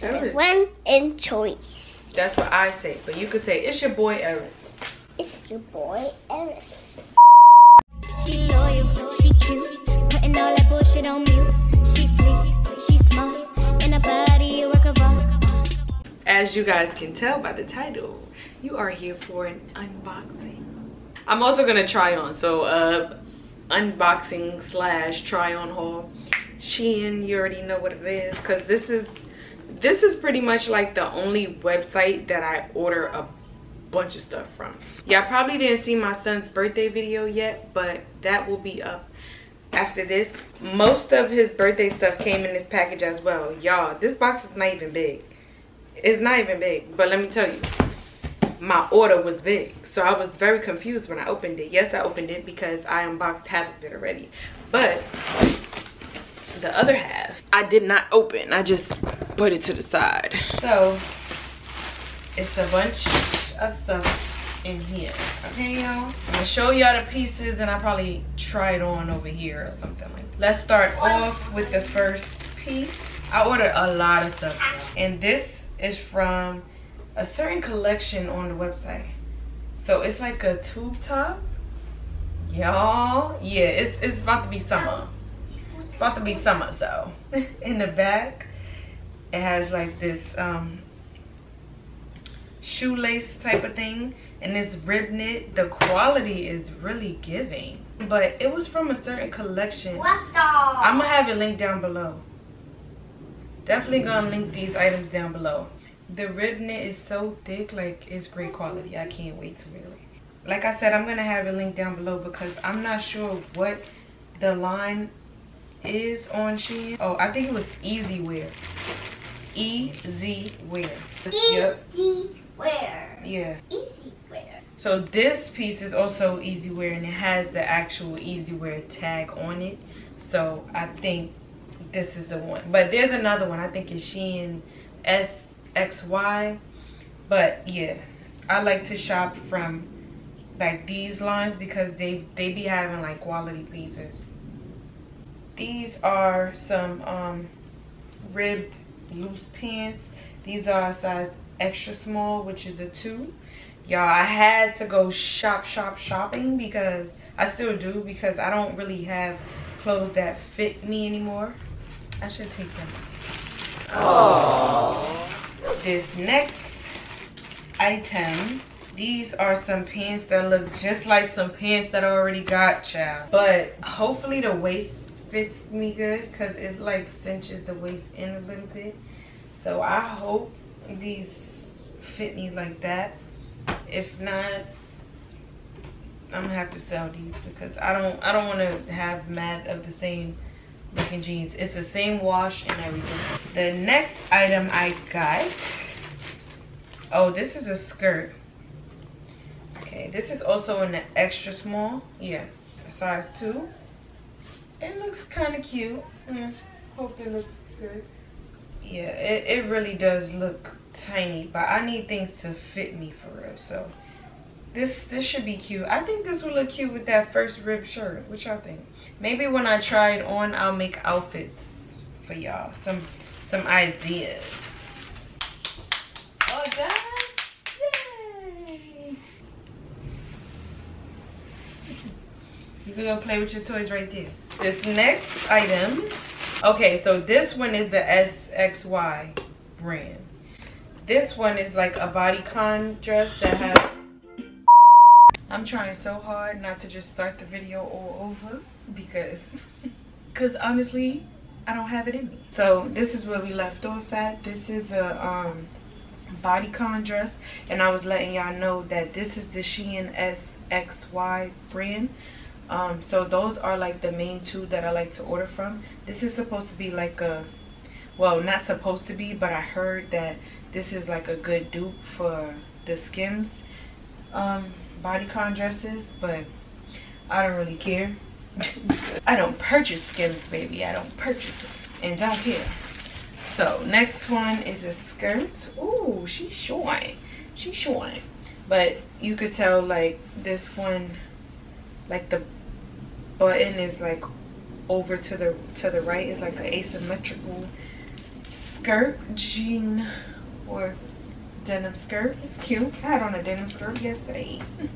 Eris. One in choice. That's what I say. But you could say, it's your boy Eris. It's your boy Eris. She loyal, she cute, putting all that bullshit on mute. She fleek, she smart, and her body a work of art. As you guys can tell by the title, you are here for an unboxing. I'm also gonna try on, so uh, unboxing slash try on haul. Shein, you already know what it is, cause this is this is pretty much like the only website that I order a bunch of stuff from. Y'all probably didn't see my son's birthday video yet, but that will be up after this. Most of his birthday stuff came in this package as well. Y'all, this box is not even big. It's not even big, but let me tell you, my order was big. So I was very confused when I opened it. Yes, I opened it because I unboxed half of it already. But the other half, I did not open. I just put it to the side. So it's a bunch of stuff in here. Okay, y'all? I'm gonna show y'all the pieces and I probably try it on over here or something like that. Let's start off with the first piece. I ordered a lot of stuff. And this is from a certain collection on the website. So it's like a tube top. Y'all, yeah, it's it's about to be summer. It's about to be summer, so in the back it has like this um shoelace type of thing and this rib knit. The quality is really giving. But it was from a certain collection. I'm gonna have it linked down below. Definitely gonna link these items down below. The rib knit is so thick like it's great quality. I can't wait to wear it. Like i said i'm gonna have it linked down below because i'm not sure what the line is on Shein. Oh, I think it was EZwear. Easy Wear. Yep. Wear. Yeah. Easy wear. So this piece is also EZwear and it has the actual EZwear tag on it. So I think this is the one. But there's another one. I think it's Shein SXY. But yeah, I like to shop from like these lines because they they be having like quality pieces. These are some um, ribbed loose pants. These are a size extra small, which is a two. Y'all, I had to go shop, shop, shopping because I still do because I don't really have clothes that fit me anymore. I should take them. Oh. This next item, these are some pants that look just like some pants that I already got, child. But hopefully the waist fits me good because it like cinches the waist in a little bit. So I hope these fit me like that. If not, I'm gonna have to sell these because I don't I don't want to have mad of the same looking jeans. It's the same wash and everything. The next item I got. Oh, this is a skirt. Okay, this is also in the extra small. Yeah, size two. It looks kind of cute. Yeah, hope it looks good. Yeah, it, it really does look tiny, but I need things to fit me for real. So this this should be cute. I think this will look cute with that first rib shirt. What y'all think? Maybe when I try it on, I'll make outfits for y'all. Some some ideas. Oh, God. Yay. You can go play with your toys right there. This next item, okay, so this one is the SXY brand. This one is like a bodycon dress that has, I'm trying so hard not to just start the video all over because, because honestly, I don't have it in me. So this is where we left off at. This is a um, bodycon dress and I was letting y'all know that this is the Shein SXY brand. Um, so those are like the main two that I like to order from. This is supposed to be like a, well not supposed to be, but I heard that this is like a good dupe for the Skims um, bodycon dresses, but I don't really care. I don't purchase Skims, baby. I don't purchase them and don't care. So next one is a skirt. Ooh, she's short. She's short. But you could tell like this one, like the button is like over to the to the right. It's like an asymmetrical skirt, jean or denim skirt. It's cute. I had on a denim skirt yesterday.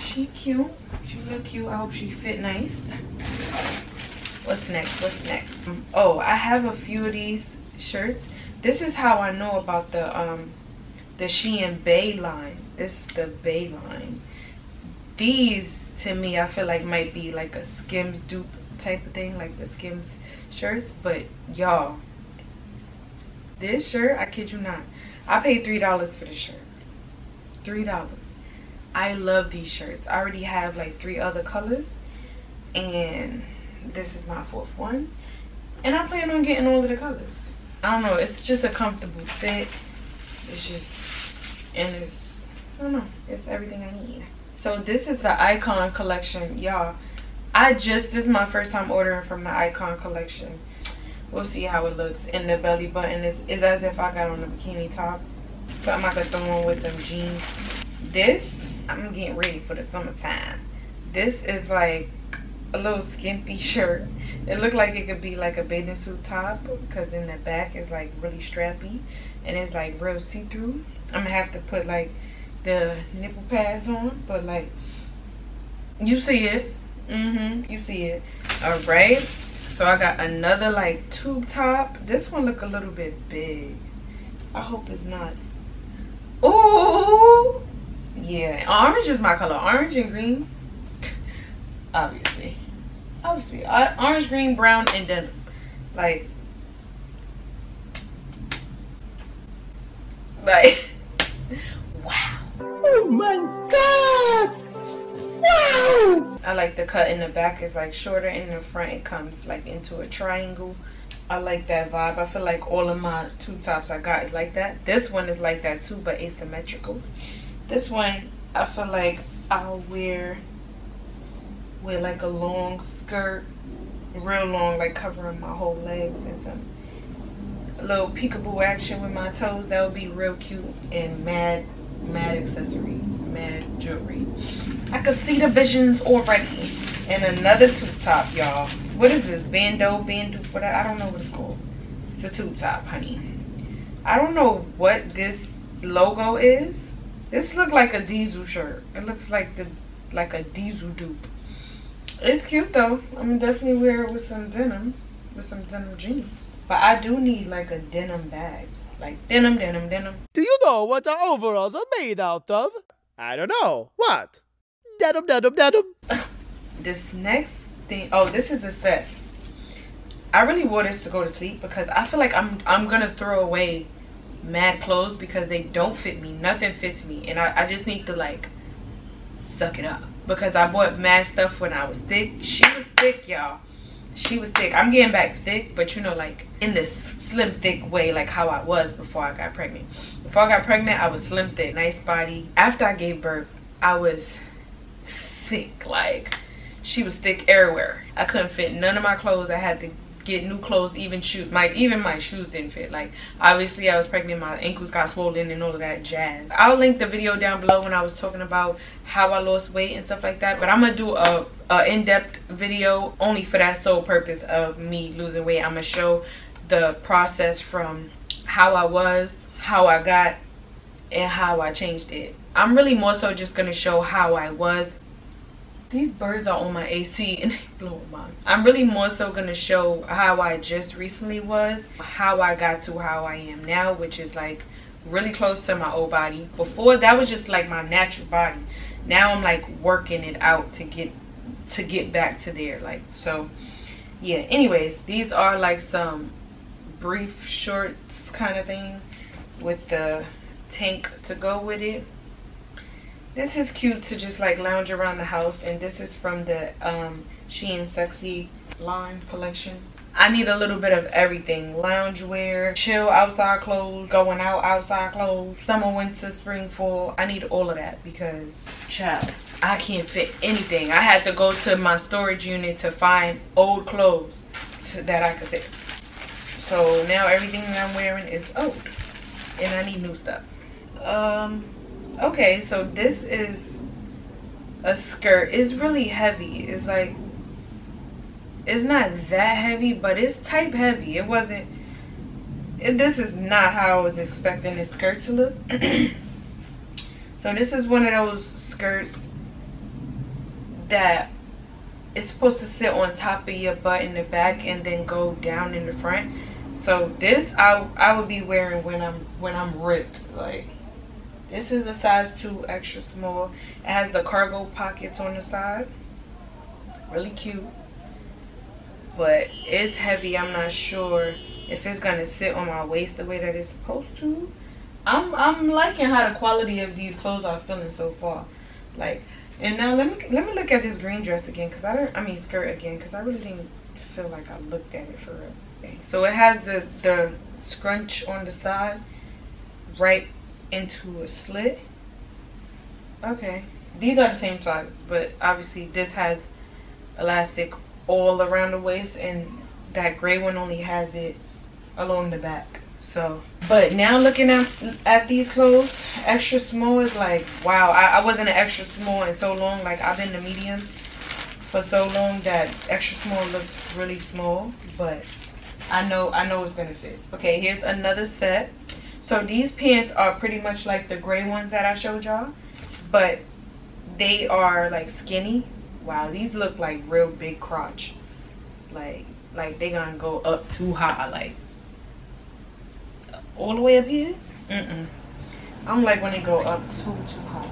she cute. She look cute. I hope she fit nice. What's next? What's next? Oh, I have a few of these shirts. This is how I know about the um the Shein BAE line. This is the BAE line. These to me I feel like might be like a Skims dupe type of thing, like the Skims shirts. But y'all, this shirt, I kid you not, I paid three dollars for this shirt. Three dollars. I love these shirts. I already have like three other colors, and this is my fourth one. And I plan on getting all of the colors. I don't know. It's just a comfortable fit. It's just, and it's, I don't know. It's everything I need. So this is the Icon collection, y'all. I just, this is my first time ordering from the Icon collection. We'll see how it looks. And the belly button is, is as if I got on a bikini top. So I'm gonna throw on with some jeans. This, I'm getting ready for the summertime. This is like a little skimpy shirt. It looked like it could be like a bathing suit top because in the back it's like really strappy and it's like real see-through. I'm gonna have to put like the nipple pads on, but like you see it. Mm-hmm. You see it. Alright. So I got another like tube top. This one look a little bit big. I hope it's not. Ooh. Yeah. Orange is my color. Orange and green. Obviously. Obviously. Orange, green, brown, and denim. Like. Like. Oh my god! Wow! I like the cut in the back is like shorter in the front it comes like into a triangle. I like that vibe. I feel like all of my two tops I got is like that. This one is like that too, but asymmetrical. This one, I feel like I'll wear with like a long skirt, real long, like covering my whole legs and some little peekaboo action with my toes. That would be real cute and mad, mad accessories, mad jewelry. I could see the visions already. And another tube top, y'all. What is this? Bando, bando, what? I don't know what it's called. It's a tube top, honey. I don't know what this logo is. This look like a diesel shirt. It looks like the like a diesel dupe. It's cute though. I'm definitely wear it with some denim, with some denim jeans. But I do need like a denim bag, like denim, denim, denim. Do you know what our overalls are made out of? I don't know. What? Denim, denim, denim. this next thing, oh, this is the set. I really wore this to go to sleep because I feel like I'm I'm gonna throw away mad clothes because they don't fit me. Nothing fits me, and I, I just need to like suck it up because I bought mad stuff when I was thick. She was thick, y'all. She was thick. I'm getting back thick, but you know, like in this slim thick way, like how I was before I got pregnant. Before I got pregnant, I was slim thick, nice body. After I gave birth, I was thick. Like she was thick everywhere. I couldn't fit none of my clothes. I had to get new clothes even shoes my even my shoes didn't fit like obviously i was pregnant my ankles got swollen and all of that jazz i'll link the video down below when i was talking about how i lost weight and stuff like that but i'm gonna do a, a in-depth video only for that sole purpose of me losing weight i'm gonna show the process from how i was how i got and how i changed it i'm really more so just gonna show how i was these birds are on my AC and they blow. I'm really more so going to show how I just recently was, how I got to how I am now, which is like really close to my old body. Before that was just like my natural body. Now I'm like working it out to get to get back to there like so yeah anyways these are like some brief shorts kind of thing with the tank to go with it this is cute to just like lounge around the house and this is from the um Shein SXY line collection. I need a little bit of everything. Loungewear, chill outside clothes, going out outside clothes, summer, winter, spring, fall. I need all of that because, child, I can't fit anything. I had to go to my storage unit to find old clothes to, that I could fit. So now everything I'm wearing is old and I need new stuff. Um, okay so this is a skirt it's really heavy it's like it's not that heavy, but it's type heavy. It wasn't. It, this is not how I was expecting this skirt to look. so this is one of those skirts that it's supposed to sit on top of your butt in the back and then go down in the front. So this I I would be wearing when I'm when I'm ripped. Like this is a size two extra small. It has the cargo pockets on the side. Really cute. But it's heavy. I'm not sure if it's gonna sit on my waist the way that it's supposed to. I'm I'm liking how the quality of these clothes are feeling so far. Like and now let me let me look at this green dress again because I don't I mean skirt again because I really didn't feel like I looked at it for real. Okay. So it has the the scrunch on the side right into a slit. Okay. These are the same sizes, but obviously this has elastic all around the waist and that gray one only has it along the back so but now looking at at these clothes extra small is like wow I, I wasn't an extra small in so long. Like i've been the medium for so long that extra small looks really small but i know i know it's gonna fit. Okay here's another set. So these pants are pretty much like the gray ones that i showed y'all but they are like skinny. Wow these look like real big crotch. Like like they gonna go up too high like all the way up here? Mm-mm. I don't like when they go up too too high.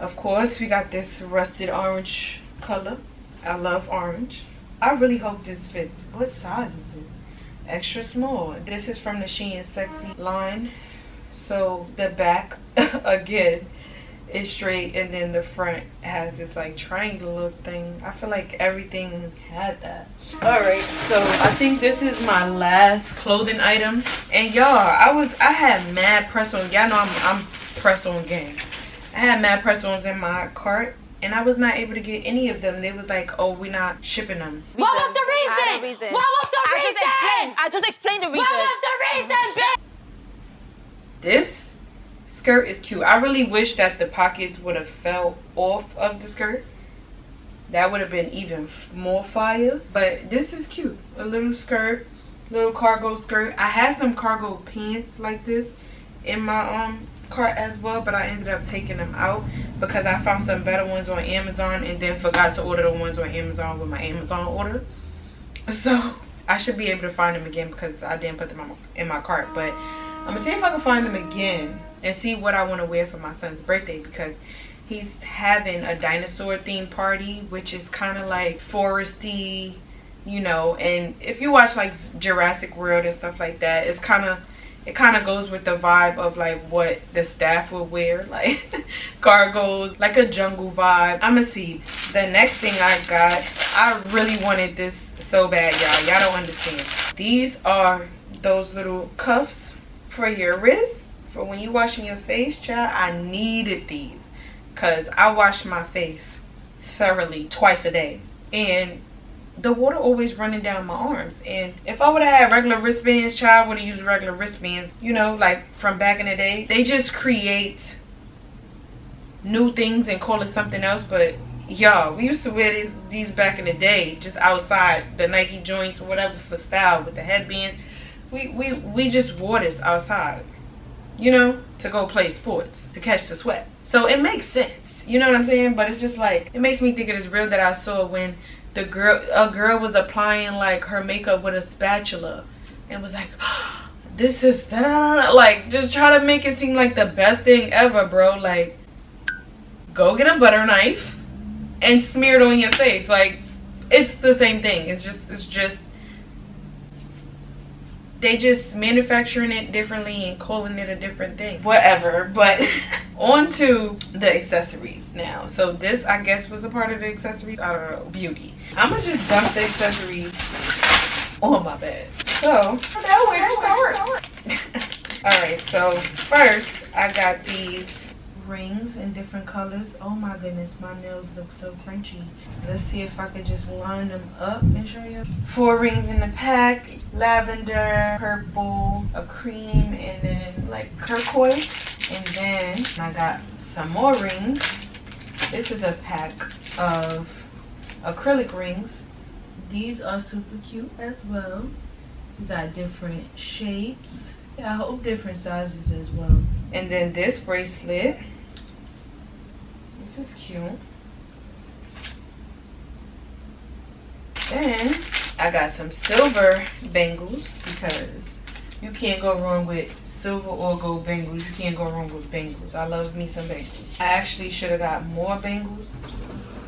Of course we got this rusted orange color. I love orange. I really hope this fits. What size is this? Extra small. This is from the shein SXY line. So the back again is straight and then the front has this like triangle thing i feel like everything had that all right so i think this is my last clothing item and y'all i was i had mad press on y'all know i'm i'm press on game i had mad press ons in my cart and I was not able to get any of them. They was like, "Oh, we're not shipping them." What was the reason? I had a reason. What was the I reason? just. I just explained the reason. What was the reason, bitch? This skirt is cute. I really wish that the pockets would have fell off of the skirt. That would have been even more fire. But this is cute. A little skirt, little cargo skirt. I had some cargo pants like this in my um cart as well, but I ended up taking them out because I found some better ones on Amazon and then forgot to order the ones on Amazon with my Amazon order. So I should be able to find them again because I didn't put them in my cart. But I'm gonna see if I can find them again and see what I want to wear for my son's birthday because he's having a dinosaur themed party, which is kind of like foresty, you know. And if you watch like Jurassic World and stuff like that, it's kind of it kind of goes with the vibe of like what the staff would wear, like cargos, like a jungle vibe. I'ma see. The next thing I got, I really wanted this so bad, y'all. Y'all don't understand. These are those little cuffs for your wrists for when you washing your face, child. I needed these because I wash my face thoroughly twice a day, and the water always running down my arms. And if I would have had regular wristbands, child would have used regular wristbands, you know, like from back in the day. They just create new things and call it something else. But y'all, we used to wear these these back in the day, just outside the Nike joints or whatever for style with the headbands. We we we just wore this outside, you know, to go play sports to catch the sweat. So it makes sense. You know what I'm saying? But it's just like it makes me think of this that I saw when the girl a girl was applying like her makeup with a spatula and was like this is da, da, da," like just try to make it seem like the best thing ever bro like go get a butter knife and smear it on your face like it's the same thing it's just it's just they just manufacturing it differently and calling it a different thing. Whatever but on to the accessories now. So this i guess was a part of the accessories i don't know beauty. I'm gonna just dump the accessories on my bed. So I know where to start. All right so first i got these rings in different colors oh my goodness my nails look so crunchy let's see if i could just line them up and show you four rings in the pack lavender purple a cream and then like turquoise and then i got some more rings this is a pack of acrylic rings these are super cute as well. We got different shapes. I hope different sizes as well. And then this bracelet. This is cute. Then I got some silver bangles because you can't go wrong with silver or gold bangles. You can't go wrong with bangles. I love me some bangles. I actually should have got more bangles.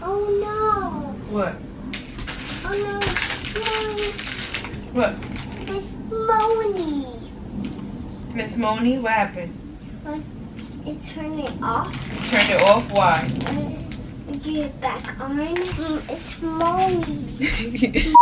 Oh no. What? Oh no. What? Miss Moni. Miss Moni, what happened? It's turning off. Turn it off? Why? Uh, get it back on. It's Moni.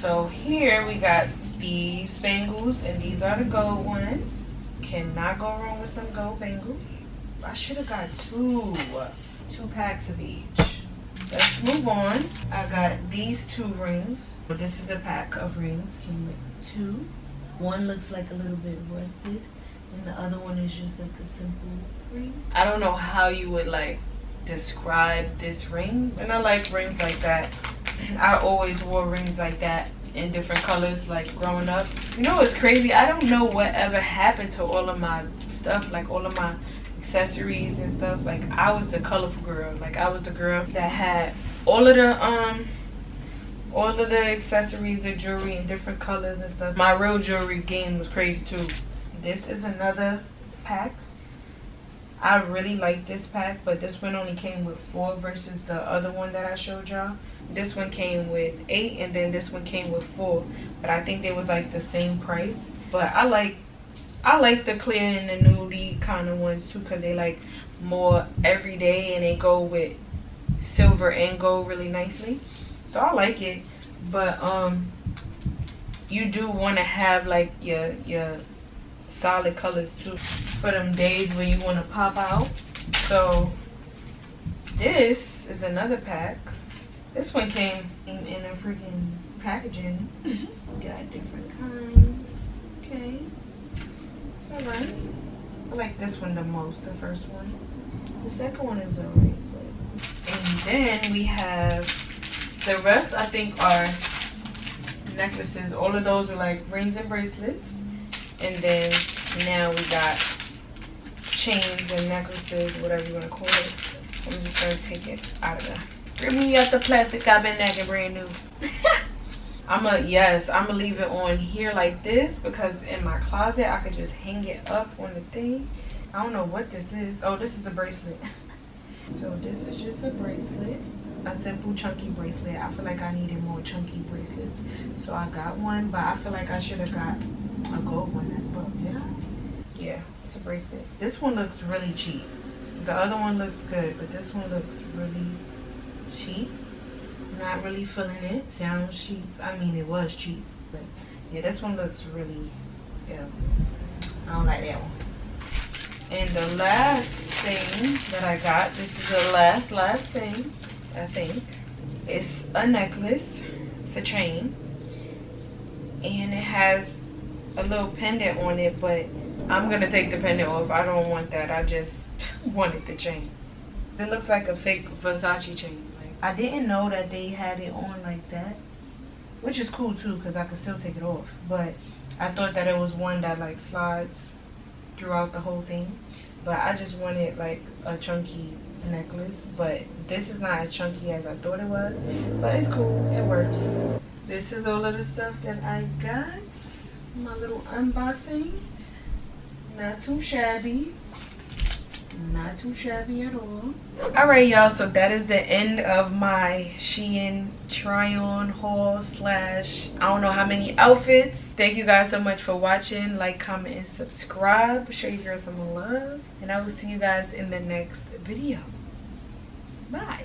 so here we got these bangles and these are the gold ones. Cannot go wrong with some gold bangles. I should have got two. Two packs of each. Let's move on. I got these two rings. This is a pack of rings. Came with two. One looks like a little bit rusted. And the other one is just like a simple ring. I don't know how you would like describe this ring. And I like rings like that. I always wore rings like that in different colors like growing up. You know what's crazy? I don't know whatever happened to all of my stuff, like all of my accessories and stuff. Like I was the colorful girl. Like I was the girl that had all of the um all of the accessories, the jewelry in different colors and stuff. My real jewelry game was crazy too. This is another pack. I really like this pack, but this one only came with four versus the other one that I showed y'all. This one came with eight and then this one came with four. But I think they was like the same price. But I like I like the clear and the nudie kind of ones too because they like more everyday and they go with silver and gold really nicely. So I like it. But um you do want to have like your your solid colors too for them days when you want to pop out. So this is another pack. This one came in, in a freaking packaging. Mm-hmm. Got different kinds. Okay. It's alright. I like this one the most, the first one. The second one is alright. And then we have the rest I think are necklaces. All of those are like rings and bracelets. And then now we got chains and necklaces, whatever you want to call it. I'm just going to take it out of there. Bring me out the plastic. I've been nagging brand new. I'm a yes, I'm gonna leave it on here like this because in my closet I could just hang it up on the thing. I don't know what this is. Oh, this is a bracelet. So this is just a bracelet, a simple chunky bracelet. I feel like I needed more chunky bracelets, so I got one. But I feel like I should have got a gold one as well. Did I? Yeah, it's a bracelet. This one looks really cheap. The other one looks good, but this one looks really cheap. Not really feeling it. Sounds cheap. I mean, it was cheap, but yeah, this one looks really. Yeah, I don't like that one. And the last thing that I got, this is the last, last thing, I think. It's a necklace. It's a chain. And it has a little pendant on it, but I'm going to take the pendant off. I don't want that. I just wanted the chain. It looks like a fake Versace chain. Like, I didn't know that they had it on like that. Which is cool too, because I could still take it off. But I thought that it was one that like slides throughout the whole thing. But I just wanted like a chunky necklace. But this is not as chunky as I thought it was. But it's cool. It works. This is all of the stuff that I got. My little unboxing. Not too shabby. Not too shabby at all. Alright y'all, so that is the end of my Shein try on haul slash I don't know how many outfits. Thank you guys so much for watching. Like, comment, and subscribe. Show you girls some love. And I will see you guys in the next video. Bye.